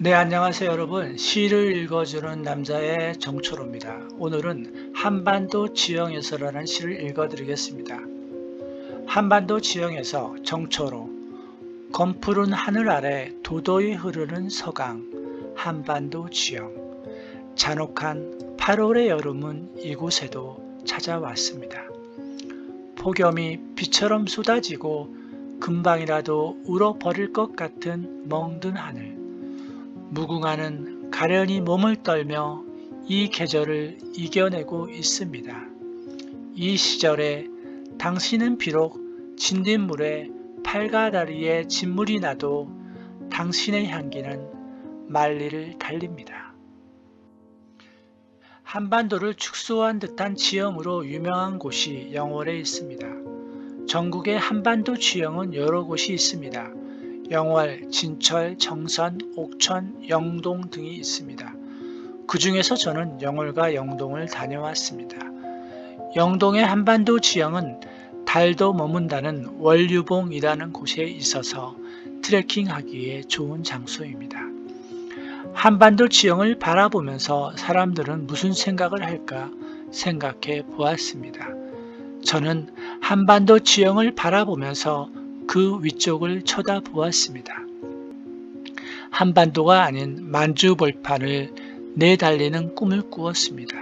네 안녕하세요 여러분. 시를 읽어주는 남자의 정초로입니다. 오늘은 한반도 지형에서라는 시를 읽어드리겠습니다. 한반도 지형에서 정초로 검푸른 하늘 아래 도도히 흐르는 서강 한반도 지형 잔혹한 8월의 여름은 이곳에도 찾아왔습니다. 폭염이 비처럼 쏟아지고 금방이라도 울어버릴 것 같은 멍든 하늘 무궁화는 가련히 몸을 떨며 이 계절을 이겨내고 있습니다. 이 시절에 당신은 비록 진딧물에 팔과 다리에 진물이 나도 당신의 향기는 만리를 달립니다. 한반도를 축소한 듯한 지형으로 유명한 곳이 영월에 있습니다. 전국의 한반도 지형은 여러 곳이 있습니다. 영월, 진철, 정선, 옥천, 영동 등이 있습니다. 그 중에서 저는 영월과 영동을 다녀왔습니다. 영동의 한반도 지형은 달도 머문다는 원류봉이라는 곳에 있어서 트레킹하기에 좋은 장소입니다. 한반도 지형을 바라보면서 사람들은 무슨 생각을 할까 생각해 보았습니다. 저는 한반도 지형을 바라보면서 그 위쪽을 쳐다보았습니다. 한반도가 아닌 만주벌판을 내달리는 꿈을 꾸었습니다.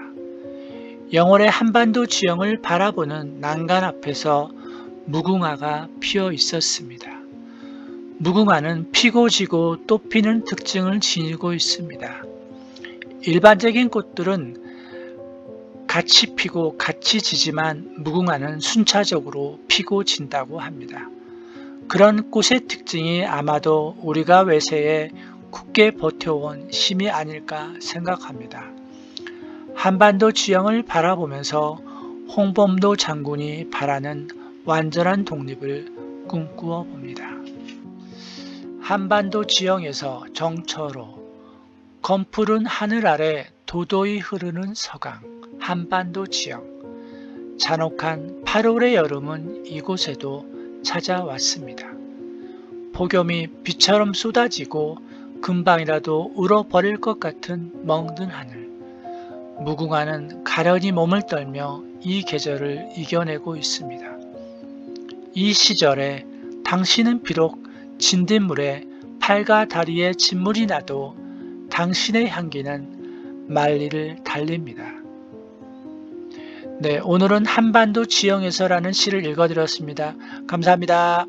영월의 한반도 지형을 바라보는 난간 앞에서 무궁화가 피어 있었습니다. 무궁화는 피고 지고 또 피는 특징을 지니고 있습니다. 일반적인 꽃들은 같이 피고 같이 지지만 무궁화는 순차적으로 피고 진다고 합니다. 그런 꽃의 특징이 아마도 우리가 외세에 굳게 버텨온 힘이 아닐까 생각합니다. 한반도 지형을 바라보면서 홍범도 장군이 바라는 완전한 독립을 꿈꾸어 봅니다. 한반도 지형에서 정처로 검푸른 하늘 아래 도도히 흐르는 서강 한반도 지형 잔혹한 8월의 여름은 이곳에도 찾아왔습니다. 폭염이 비처럼 쏟아지고 금방이라도 울어버릴 것 같은 멍든 하늘. 무궁화는 가련히 몸을 떨며 이 계절을 이겨내고 있습니다. 이 시절에 당신은 비록 진딧물에 팔과 다리에 진물이 나도 당신의 향기는 만리를 달립니다. 네, 오늘은 한반도 지형에서라는 시를 읽어드렸습니다. 감사합니다.